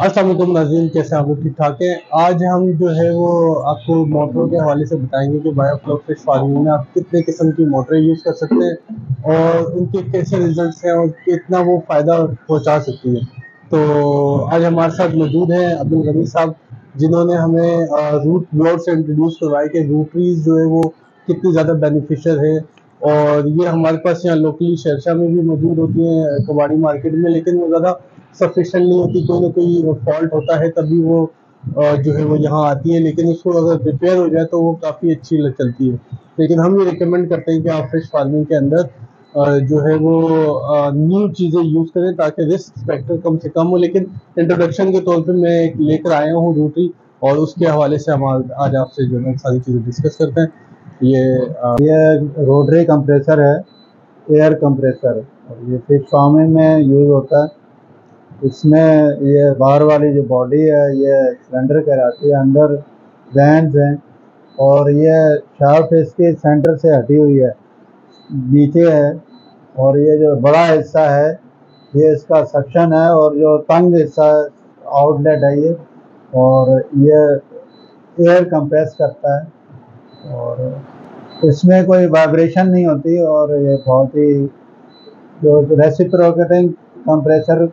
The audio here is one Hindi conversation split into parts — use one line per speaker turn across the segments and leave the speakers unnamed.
असलम नाजीन, कैसे आप लोग ठीक ठाक हैं? आज हम जो है वो आपको मोटरों के हवाले से बताएँगे कि बायोफ्लॉक फ़िश फ़ार्मिंग में आप कितने किस्म की मोटरें यूज़ कर सकते हैं और उनके कैसे रिजल्ट्स हैं और कितना वो फ़ायदा पहुँचा सकती है। तो आज हमारे साथ मौजूद हैं अब्दुल गनी साहब, जिन्होंने हमें रूट ब्लॉड से इंट्रोड्यूस करवाया कि रूटरीज जो है वो कितनी ज़्यादा बेनिफिशियल है और ये हमारे पास यहाँ लोकली शहरशाह में भी मौजूद होती हैं, कबाड़ी मार्केट में, लेकिन वो ज़्यादा सफिशेंट नहीं होती, कोई ना कोई फॉल्ट होता है, तभी वो जो है वो यहाँ आती है। लेकिन उसको अगर रिपेयर हो जाए तो वो काफ़ी अच्छी चलती है। लेकिन हम ये रिकमेंड करते हैं कि आप फ़िश फ़ार्मिंग के अंदर जो है वो न्यू चीज़ें यूज़ करें, ताकि रिस्क फैक्टर कम से कम हो। लेकिन इंट्रोडक्शन के तौर पे मैं एक लेकर आया हूँ रूटरी और उसके हवाले से हम आज आपसे जो है सारी चीज़ें डिस्कस करते हैं। ये
ये रोटरी कंप्रेसर है एयर कंप्रेसर ये फ़िश फ़ार्मिंग में यूज़ होता है। इसमें ये बाहर वाली जो बॉडी है, ये सिलेंडर कहलाती है, अंदर बैंड हैं और ये शार्प इसके सेंटर से हटी हुई है, नीचे है और ये जो बड़ा हिस्सा है, ये इसका सक्शन है और जो तंग हिस्सा आउटलेट है ये और ये एयर कंप्रेस करता है और इसमें कोई वाइब्रेशन नहीं होती और ये बहुत ही जो रेसिप्रोकेटिंग कंप्रेसर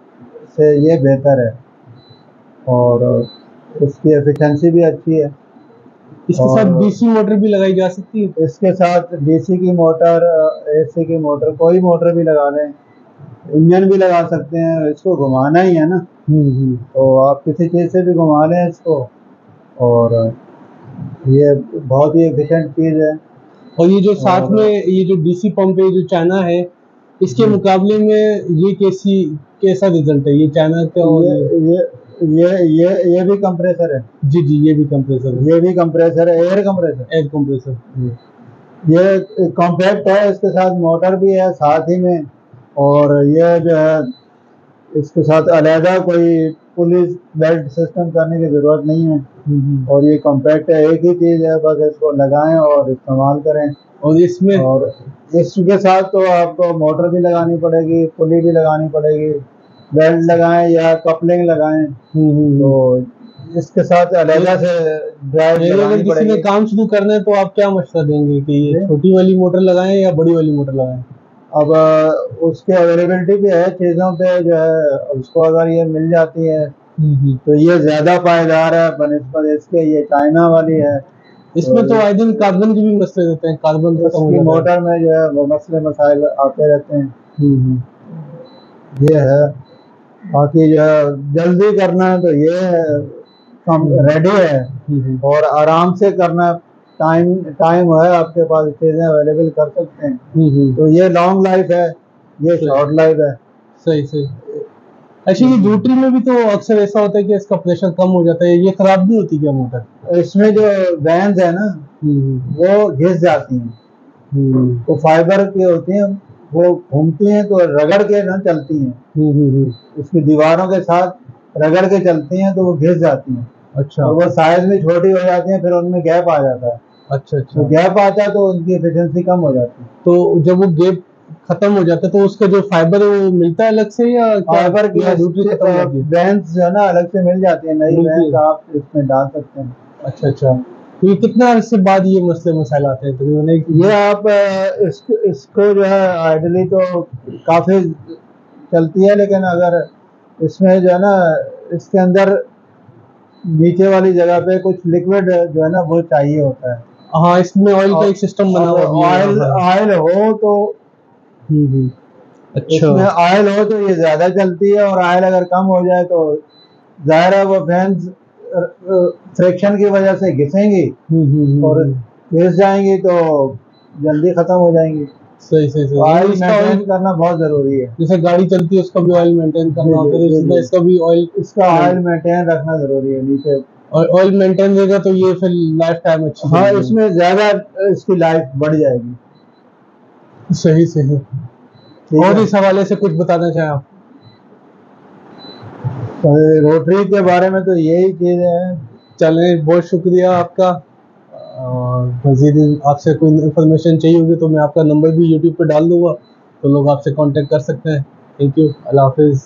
से ये बेहतर है। और इसकी एफिशिएंसी भी अच्छी है।
इसके साथ डीसी मोटर भी लगाई जा सकती है?
इसके साथ डीसी की मोटर एसी की मोटर कोई मोटर भी लगा लें इंजन भी लगा सकते हैं इसको घुमाना ही है ना। हम्म, हम्म। तो आप किसी चीज़ से भी घुमा लें इसको। और ये बहुत ही एफिशिएंट चीज़ है।
और ये जो साथ में ये जो डीसी पंप है जो चाइना है इसके मुकाबले में ये कैसी कैसा रिज़ल्ट है? ये चाइना का
ये ये ये ये ये भी कंप्रेसर है।
जी जी ये भी कंप्रेसर
है। ये भी कंप्रेसर है एयर कंप्रेसर
एयर कंप्रेसर
ये कॉम्पैक्ट है इसके साथ मोटर भी है साथ ही में। और ये जो है इसके साथ अलहदा कोई पुलिस बेल्ट सिस्टम करने की ज़रूरत नहीं है। और ये कॉम्पैक्ट है एक ही चीज़ है बस इसको लगाएँ और इस्तेमाल करें।
और इसमें
और इसके साथ तो आपको मोटर भी लगानी पड़ेगी पुली भी लगानी पड़ेगी बेल्ट लगाएँ या कपलिंग लगाएँ। तो इसके साथ अलहदा से
ड्राइव अगर किसी ने काम शुरू करना है तो आप क्या मशवरा देंगे कि ये छोटी वाली मोटर लगाएँ या बड़ी वाली मोटर लगाएँ?
अब उसके अवेलेबिलिटी भी है चीज़ों पे जो है उसको अगर ये मिल जाती है हम्म, तो ये ज़्यादा पायदार है बनस्पत इसके ये चाइना वाली है।
इसमें तो आए दिन कार्बन के भी मसले रहते हैं कार्बन
की मोटर में जो है वो मसले मसाइल आते रहते हैं। ये है। बाकी जो है जल्दी करना है तो ये कम रेडी है। और आराम से करना टाइम टाइम है आपके पास चीज़ें अवेलेबल कर सकते हैं। तो ये लॉन्ग लाइफ है ये शॉर्ट लाइफ है।
सही सही। अच्छा ये ड्यूटी में भी तो अक्सर ऐसा होता है कि इसका प्रेशर कम हो जाता है ये खराब नहीं होती क्या मोटर?
इसमें जो वैन है ना वो घिस जाती हैं। तो फाइबर के होती हैं वो घूमती हैं तो रगड़ के ना चलती हैं। हम्म, हम्म, हम्म। उसकी दीवारों के साथ रगड़ के चलती हैं तो वो घिस जाती हैं। अच्छा। और वो साइज़ में छोटी हो जाती हैं फिर उनमें गैप आ जाता है।
अच्छा अच्छा।
तो गैप आता है तो उनकी एफिशिएंसी कम हो जाती है।
तो जब वो गैप खत्म हो जाता है तो उसका जो फाइबर है वो मिलता है अलग से या
फाइबर की दूसरी बैंस जो है ना अलग से मिल जाती है नई बैंस आप इसमें डाल सकते हैं।
अच्छा अच्छा। तो ये कितना अरसे बाद ये मसले मसाइल आते हैं?
तकरीबन ये आप इसको, इसको जो है आइडली तो काफ़ी चलती है लेकिन अगर इसमें जो है ना इसके अंदर नीचे वाली जगह पे कुछ लिक्विड जो है ना वो चाहिए होता है।
हाँ इसमें ऑयल का एक सिस्टम बना हुआ
ऑयल ऑयल हो तो हम्म, हम्म। अच्छा। इसमें ऑयल हो तो ये ज़्यादा चलती है और ऑयल अगर कम हो जाए तो ज़ाहिर है वो फैंस फ्रिक्शन की वजह से घिसेंगी हम्म, और घिस जाएँगी तो जल्दी खत्म हो जाएँगी।
सही सही सही।
ऑयल मेंटेन करना बहुत ज़रूरी है।
जैसे गाड़ी चलती है उसका भी ऑयल मेंटेन करना होता है इसका भी ऑयल
इसका ऑयल मेंटेन रखना ज़रूरी है नीचे।
और ऑयल मेंटेन रहेगा तो ये फिर लाइफ टाइम अच्छी
हाँ इसमें ज़्यादा इसकी लाइफ बढ़ जाएगी।
सही सही। और इस हवाले से कुछ बताना चाहें आप?
रोटरी के बारे में तो यही चीज़ है।
चले बहुत शुक्रिया आपका। मजीद आपसे कोई इन्फॉर्मेशन चाहिए होगी तो मैं आपका नंबर भी यूट्यूब पर डाल दूँगा तो लोग आपसे कांटेक्ट कर सकते हैं। थैंक यू अल्लाह हाफिज़।